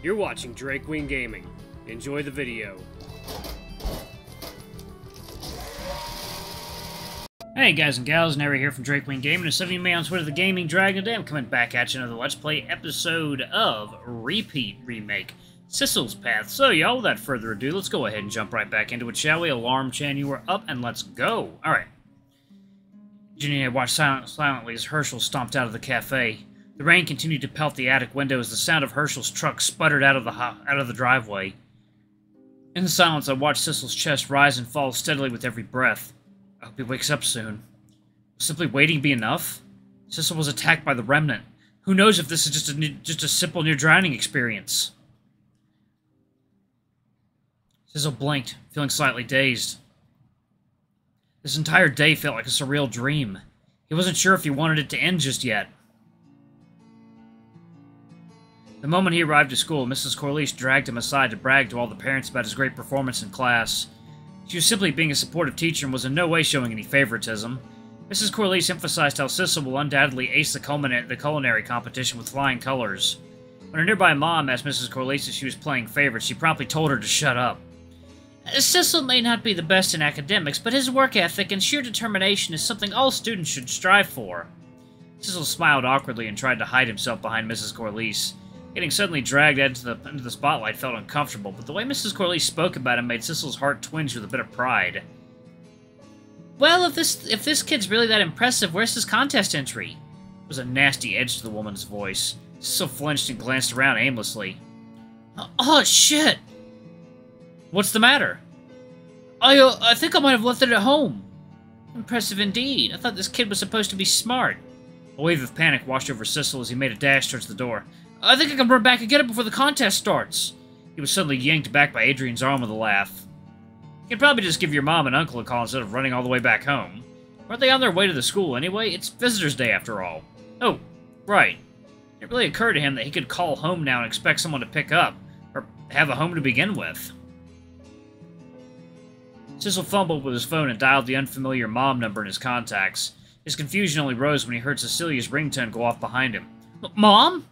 You're watching Drake Wing Gaming. Enjoy the video. Hey guys and gals, Nary here from Drake Wing Gaming, and some of you may on Twitter the Gaming Dragon Today. I'm coming back at you another Let's Play episode of Repeat Remake, Sissel's Path. So y'all, without further ado, let's go ahead and jump right back into it, shall we? Alarm Chan, you are up, and let's go. Alright. Had watched silent, silently as Herschel stomped out of the cafe. The rain continued to pelt the attic window as the sound of Herschel's truck sputtered out of the out of the driveway. In the silence, I watched Sissel's chest rise and fall steadily with every breath. I hope he wakes up soon. Will simply waiting be enough? Sissel was attacked by the Remnant. Who knows if this is just a just a simple near drowning experience? Sissel blinked, feeling slightly dazed. This entire day felt like a surreal dream. He wasn't sure if he wanted it to end just yet. The moment he arrived at school, Mrs. Corliss dragged him aside to brag to all the parents about his great performance in class. She was simply being a supportive teacher and was in no way showing any favoritism. Mrs. Corliss emphasized how Sissel will undoubtedly ace the, the culinary competition with flying colors. When her nearby mom asked Mrs. Corliss if she was playing favorites, she promptly told her to shut up. Uh, Sissel may not be the best in academics, but his work ethic and sheer determination is something all students should strive for. Sissel smiled awkwardly and tried to hide himself behind Mrs. Corliss. Getting suddenly dragged into the, into the spotlight felt uncomfortable, but the way Mrs. Corliss spoke about him made Sissel's heart twinge with a bit of pride. Well, if this if this kid's really that impressive, where's his contest entry? There was a nasty edge to the woman's voice. Sissel flinched and glanced around aimlessly. Oh, shit! What's the matter? I, uh, I think I might have left it at home. Impressive indeed. I thought this kid was supposed to be smart. A wave of panic washed over Sissel as he made a dash towards the door. I think I can run back and get it before the contest starts. He was suddenly yanked back by Adrian's arm with a laugh. You could probably just give your mom and uncle a call instead of running all the way back home. Aren't they on their way to the school anyway? It's Visitor's Day after all. Oh, right. It really occurred to him that he could call home now and expect someone to pick up, or have a home to begin with. Sissel fumbled with his phone and dialed the unfamiliar mom number in his contacts. His confusion only rose when he heard Cecilia's ringtone go off behind him. Mom?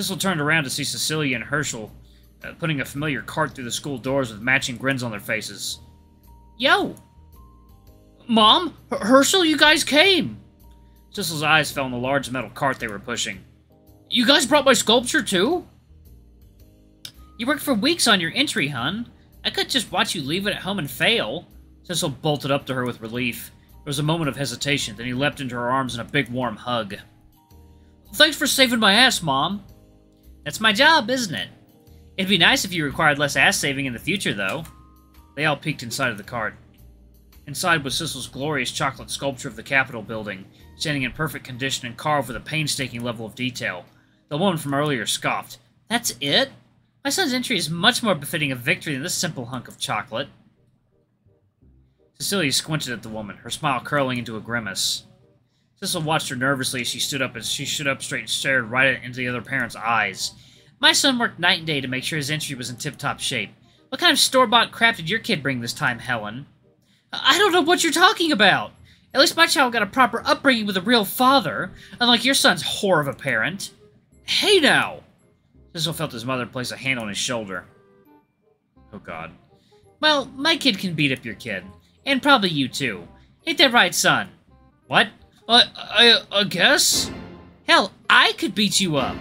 Sissel turned around to see Cecilia and Herschel uh, putting a familiar cart through the school doors with matching grins on their faces. Yo! Mom? H Herschel, you guys came! Sissel's eyes fell on the large metal cart they were pushing. You guys brought my sculpture too? You worked for weeks on your entry, hun. I could just watch you leave it at home and fail. Sissel bolted up to her with relief. There was a moment of hesitation, then he leapt into her arms in a big warm hug. Thanks for saving my ass, Mom. That's my job, isn't it? It'd be nice if you required less ass saving in the future, though. They all peeked inside of the cart. Inside was Sissel's glorious chocolate sculpture of the Capitol building, standing in perfect condition and carved with a painstaking level of detail. The woman from earlier scoffed. That's it? My son's entry is much more befitting of victory than this simple hunk of chocolate. Cecilia squinted at the woman, her smile curling into a grimace. Sissel watched her nervously as she stood up as she stood up straight and stared right into the other parent's eyes. My son worked night and day to make sure his entry was in tip-top shape. What kind of store-bought crap did your kid bring this time, Helen? I don't know what you're talking about. At least my child got a proper upbringing with a real father, unlike your son's whore of a parent. Hey now! Sissel felt his mother place a hand on his shoulder. Oh god. Well, my kid can beat up your kid. And probably you too. Ain't that right, son? What? I, I, I guess? Hell, I could beat you up.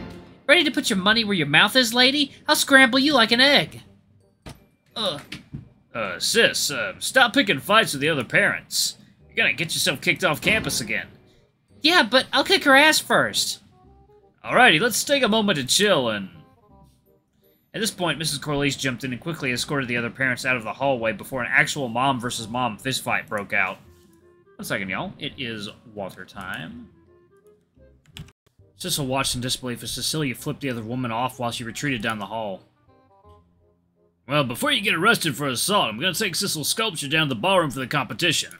Ready to put your money where your mouth is, lady? I'll scramble you like an egg. Uh, uh, sis, uh, stop picking fights with the other parents. You're gonna get yourself kicked off campus again. Yeah, but I'll kick her ass first. Alrighty, let's take a moment to chill and... At this point, Mrs. Corliss jumped in and quickly escorted the other parents out of the hallway before an actual mom versus mom fistfight broke out. One second, y'all. It is water time. Sissel watched in disbelief as Cecilia flipped the other woman off while she retreated down the hall. Well, before you get arrested for assault, I'm going to take Sissel's sculpture down to the ballroom for the competition.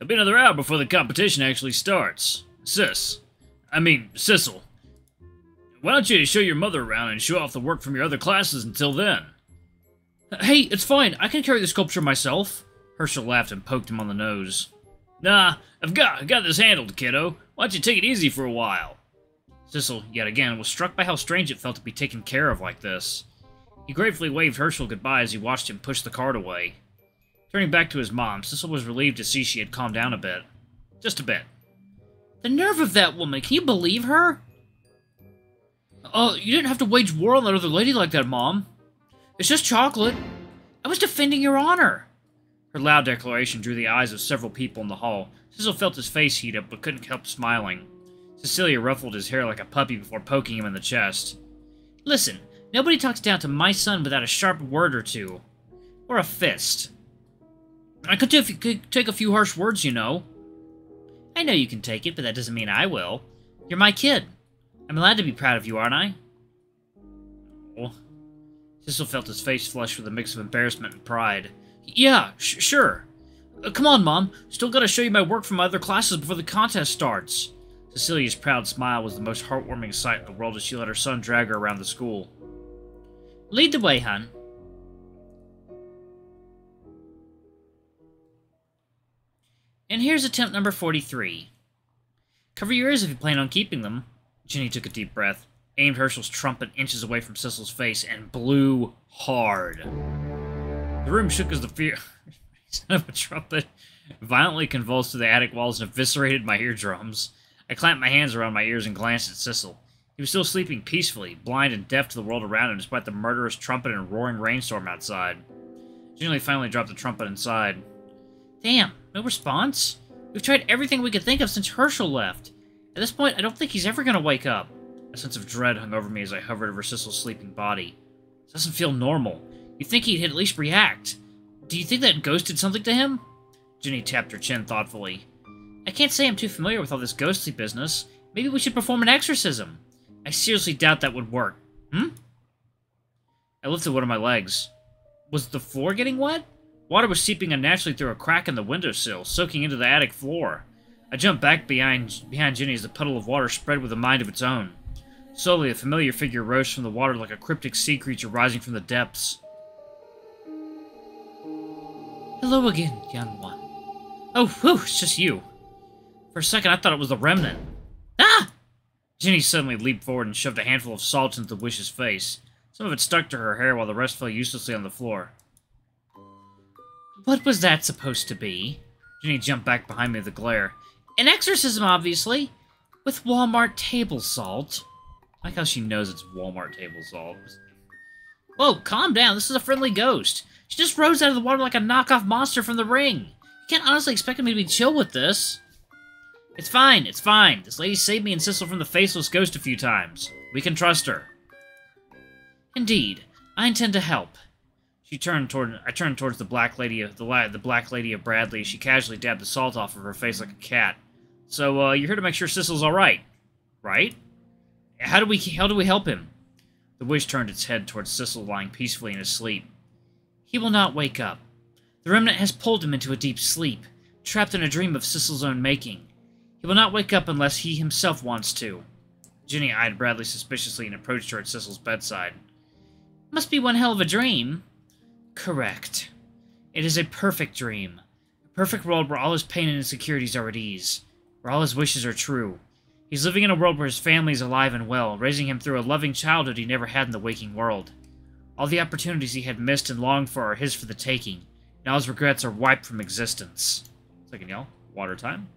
It'll be another hour before the competition actually starts. Sis. I mean, Sissel. Why don't you show your mother around and show off the work from your other classes until then? Hey, it's fine. I can carry the sculpture myself. Herschel laughed and poked him on the nose. Nah, I've got, I've got this handled, kiddo. Why don't you take it easy for a while? Sissel, yet again, was struck by how strange it felt to be taken care of like this. He gratefully waved Herschel goodbye as he watched him push the cart away. Turning back to his mom, Sissel was relieved to see she had calmed down a bit. Just a bit. The nerve of that woman! Can you believe her? Oh, uh, you didn't have to wage war on that other lady like that, Mom. It's just chocolate. I was defending your honor. Her loud declaration drew the eyes of several people in the hall. Sissel felt his face heat up, but couldn't help smiling. Cecilia ruffled his hair like a puppy before poking him in the chest. Listen, nobody talks down to my son without a sharp word or two. Or a fist. I could, if you could take a few harsh words, you know. I know you can take it, but that doesn't mean I will. You're my kid. I'm allowed to be proud of you, aren't I? Oh. Felt his face flush with a mix of embarrassment and pride. Yeah, sh sure. Uh, come on, Mom. Still gotta show you my work from my other classes before the contest starts. Cecilia's proud smile was the most heartwarming sight in the world as she let her son drag her around the school. Lead the way, hun. And here's attempt number 43. Cover your ears if you plan on keeping them. Ginny took a deep breath, aimed Herschel's trumpet inches away from Sissel's face, and blew hard. The room shook as the fear of a trumpet violently convulsed the attic walls and eviscerated my eardrums. I clamped my hands around my ears and glanced at Sissel. He was still sleeping peacefully, blind and deaf to the world around him despite the murderous trumpet and roaring rainstorm outside. Ginny finally dropped the trumpet inside. Damn, no response? We've tried everything we could think of since Herschel left. At this point, I don't think he's ever going to wake up. A sense of dread hung over me as I hovered over Sissel's sleeping body. It doesn't feel normal. You'd think he'd at least react. Do you think that ghost did something to him? Ginny tapped her chin thoughtfully. I can't say I'm too familiar with all this ghostly business. Maybe we should perform an exorcism. I seriously doubt that would work. Hmm? I lifted one of my legs. Was the floor getting wet? Water was seeping unnaturally through a crack in the windowsill, soaking into the attic floor. I jumped back behind, behind Ginny as the puddle of water spread with a mind of its own. Slowly, a familiar figure rose from the water like a cryptic sea creature rising from the depths. Hello again, young one. Oh, whew, it's just you. For a second, I thought it was the remnant. Ah! Ginny suddenly leaped forward and shoved a handful of salt into the wish's face. Some of it stuck to her hair while the rest fell uselessly on the floor. What was that supposed to be? Ginny jumped back behind me with a glare. An exorcism, obviously! With Walmart table salt. I like how she knows it's Walmart table salt. Whoa, calm down. This is a friendly ghost. She just rose out of the water like a knockoff monster from the ring. You can't honestly expect me to be chill with this. It's fine, it's fine. This lady saved me and Sissel from the faceless ghost a few times. We can trust her. Indeed. I intend to help. She turned toward. I turned towards the black lady of the the black lady of Bradley. She casually dabbed the salt off of her face like a cat. So uh, you're here to make sure Sissel's all right, right? How do we how do we help him? The wish turned its head towards Sissel lying peacefully in his sleep. He will not wake up. The remnant has pulled him into a deep sleep, trapped in a dream of Sissel's own making. He will not wake up unless he himself wants to. Ginny eyed Bradley suspiciously and approached her at Sissel's bedside. Must be one hell of a dream. Correct. It is a perfect dream. A perfect world where all his pain and insecurities are at ease. Where all his wishes are true. He's living in a world where his family is alive and well, raising him through a loving childhood he never had in the waking world. All the opportunities he had missed and longed for are his for the taking. Now his regrets are wiped from existence. Second, y'all. Water time.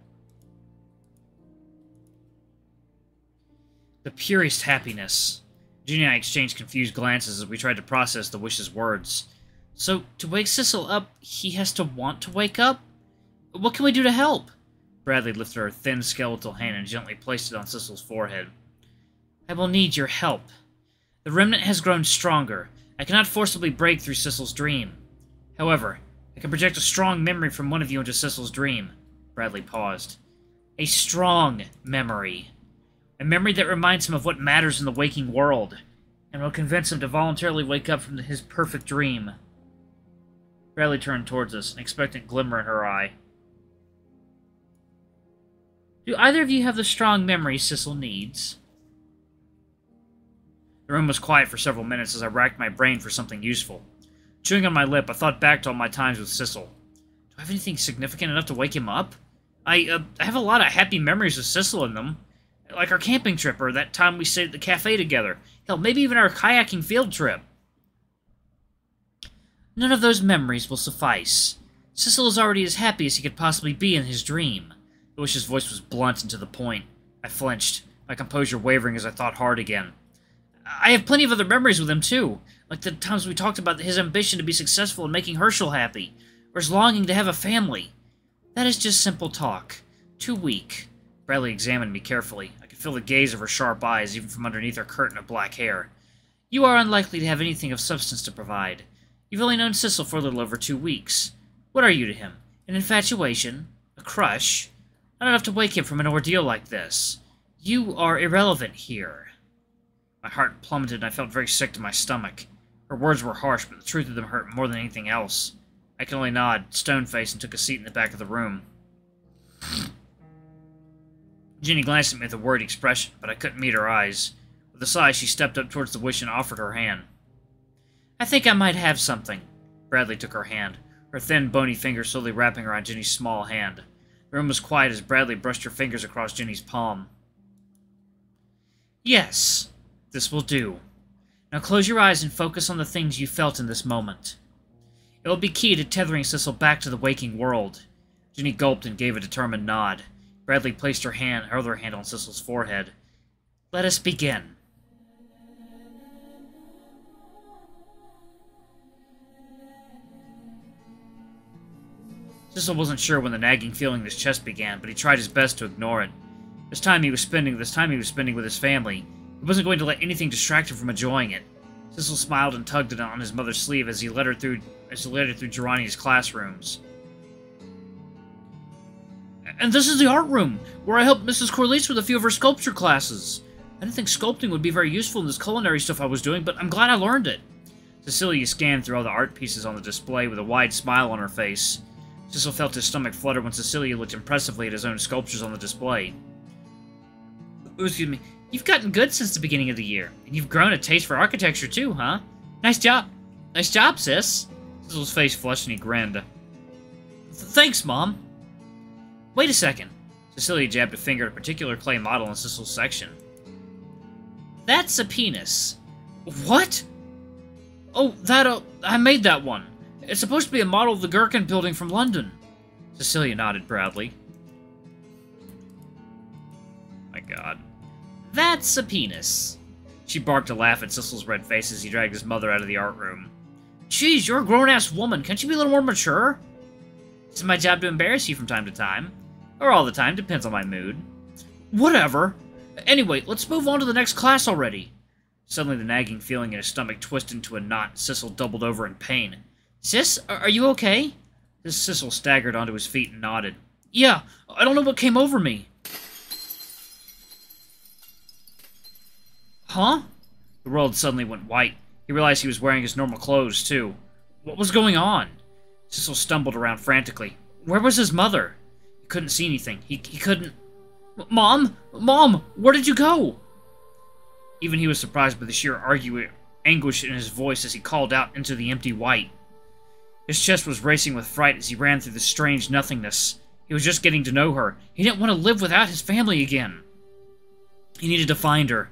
The purest happiness. Ginny and I exchanged confused glances as we tried to process the wish's words. So, to wake Sissel up, he has to want to wake up? What can we do to help? Bradley lifted her thin skeletal hand and gently placed it on Sissel's forehead. I will need your help. The remnant has grown stronger. I cannot forcibly break through Sissel's dream. However, I can project a strong memory from one of you into Sissel's dream. Bradley paused. A strong memory. A memory that reminds him of what matters in the waking world, and will convince him to voluntarily wake up from his perfect dream. Bradley turned towards us, an expectant glimmer in her eye. Do either of you have the strong memory Sissel needs? The room was quiet for several minutes as I racked my brain for something useful. Chewing on my lip, I thought back to all my times with Sissel. Do I have anything significant enough to wake him up? I, uh, I have a lot of happy memories of Sissel in them. Like our camping trip or that time we stayed at the cafe together. Hell, maybe even our kayaking field trip. None of those memories will suffice. Sissel is already as happy as he could possibly be in his dream. His voice was blunt and to the point. I flinched, my composure wavering as I thought hard again. I have plenty of other memories with him, too. Like the times we talked about his ambition to be successful and making Herschel happy, or his longing to have a family. That is just simple talk. Too weak. Bradley examined me carefully. I could feel the gaze of her sharp eyes, even from underneath her curtain of black hair. You are unlikely to have anything of substance to provide. You've only known Sissel for a little over two weeks. What are you to him? An infatuation? A crush? Not have to wake him from an ordeal like this. You are irrelevant here. My heart plummeted and I felt very sick to my stomach. Her words were harsh, but the truth of them hurt more than anything else. I could only nod, stone-faced, and took a seat in the back of the room. Ginny glanced at me with a worried expression, but I couldn't meet her eyes. With a sigh, she stepped up towards the wish and offered her hand. I think I might have something. Bradley took her hand, her thin, bony fingers slowly wrapping around Ginny's small hand. The room was quiet as Bradley brushed her fingers across Ginny's palm. Yes, this will do. Now close your eyes and focus on the things you felt in this moment. It will be key to tethering Sissel back to the waking world. Ginny gulped and gave a determined nod. Bradley placed her hand, her other hand on Sissel's forehead. Let us begin. Sissel wasn't sure when the nagging feeling in his chest began, but he tried his best to ignore it. This time he was spending this time he was spending with his family. He wasn't going to let anything distract him from enjoying it. Sissel smiled and tugged on his mother's sleeve as he led her through as he led her through Girani's classrooms. And this is the art room, where I helped Mrs. Corliss with a few of her sculpture classes. I didn't think sculpting would be very useful in this culinary stuff I was doing, but I'm glad I learned it. Cecilia scanned through all the art pieces on the display with a wide smile on her face. Sissel felt his stomach flutter when Cecilia looked impressively at his own sculptures on the display. Excuse me. You've gotten good since the beginning of the year, and you've grown a taste for architecture too, huh? Nice job. Nice job, sis. Sissel's face flushed and he grinned. Thanks, Mom. Wait a second. Cecilia jabbed a finger at a particular clay model in Sissel's section. That's a penis. What? Oh, that, uh, I made that one. It's supposed to be a model of the Gherkin building from London. Cecilia nodded proudly. My god. That's a penis. She barked a laugh at Sissel's red face as he dragged his mother out of the art room. Jeez, you're a grown-ass woman. Can't you be a little more mature? It's my job to embarrass you from time to time. Or all the time, depends on my mood. Whatever. Anyway, let's move on to the next class already. Suddenly, the nagging feeling in his stomach twisted into a knot. Sissel doubled over in pain. Sis, are you okay? This Sissel staggered onto his feet and nodded. Yeah, I don't know what came over me. Huh? The world suddenly went white. He realized he was wearing his normal clothes, too. What was going on? Sissel stumbled around frantically. Where was his mother? He couldn't see anything. He, he couldn't... Mom! Mom! Where did you go? Even he was surprised by the sheer anguish in his voice as he called out into the empty white. His chest was racing with fright as he ran through the strange nothingness. He was just getting to know her. He didn't want to live without his family again. He needed to find her.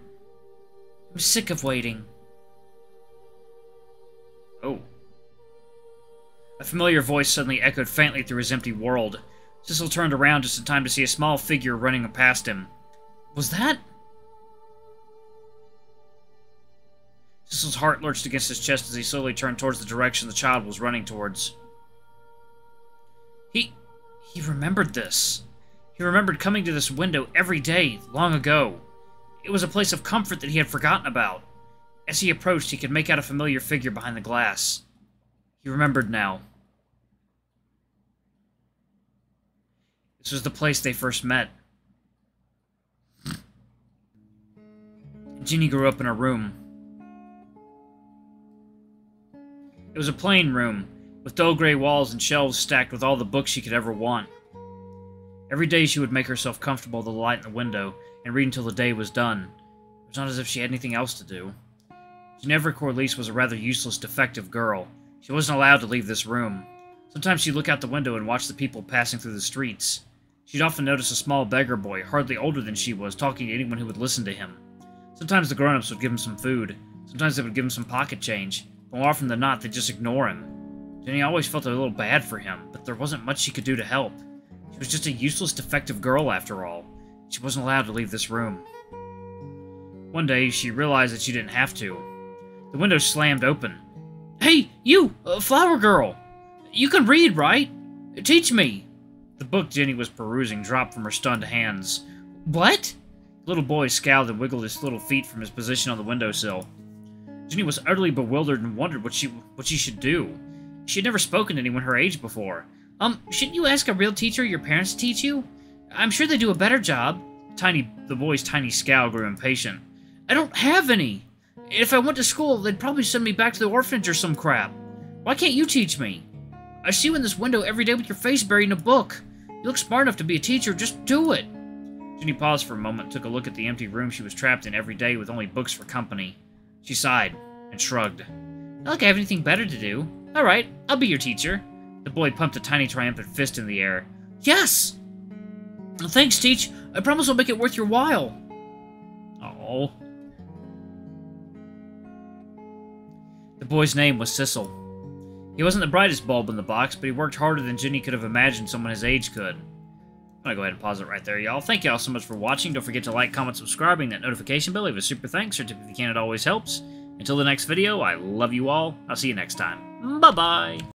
I'm sick of waiting. Oh. A familiar voice suddenly echoed faintly through his empty world. Sissel turned around just in time to see a small figure running past him. Was that... Sissel's heart lurched against his chest as he slowly turned towards the direction the child was running towards. He... he remembered this. He remembered coming to this window every day, long ago. It was a place of comfort that he had forgotten about. As he approached, he could make out a familiar figure behind the glass. He remembered now. This was the place they first met. Ginny grew up in a room It was a plain room, with dull gray walls and shelves stacked with all the books she could ever want. Every day she would make herself comfortable with the light in the window and read until the day was done. It was not as if she had anything else to do. Ginevra Corliss was a rather useless, defective girl. She wasn't allowed to leave this room. Sometimes she'd look out the window and watch the people passing through the streets. She'd often notice a small beggar boy, hardly older than she was, talking to anyone who would listen to him. Sometimes the grown-ups would give him some food, sometimes they would give him some pocket change, more often than not, they'd just ignore him. Jenny always felt a little bad for him, but there wasn't much she could do to help. She was just a useless, defective girl after all. She wasn't allowed to leave this room. One day, she realized that she didn't have to. The window slammed open. Hey, you! Uh, flower girl! You can read, right? Teach me! The book Jenny was perusing dropped from her stunned hands. What? The little boy scowled and wiggled his little feet from his position on the windowsill. Jenny was utterly bewildered and wondered what she what she should do. She had never spoken to anyone her age before. Um, shouldn't you ask a real teacher your parents to teach you? I'm sure they do a better job. Tiny the boy's tiny scowl grew impatient. I don't have any. If I went to school, they'd probably send me back to the orphanage or some crap. Why can't you teach me? I see you in this window every day with your face buried in a book. You look smart enough to be a teacher, just do it. Jenny paused for a moment, took a look at the empty room she was trapped in every day with only books for company. She sighed and shrugged. Not like I have anything better to do. Alright, I'll be your teacher. The boy pumped a tiny triumphant fist in the air. Yes! Thanks, Teach. I promise I'll make it worth your while. Oh. The boy's name was Sissel. He wasn't the brightest bulb in the box, but he worked harder than Jenny could have imagined someone his age could. I'm gonna go ahead and pause it right there, y'all. Thank y'all so much for watching. Don't forget to like, comment, subscribing, that notification bell. Leave a super thanks or tip if you can. It always helps. Until the next video, I love you all. I'll see you next time. Bye-bye.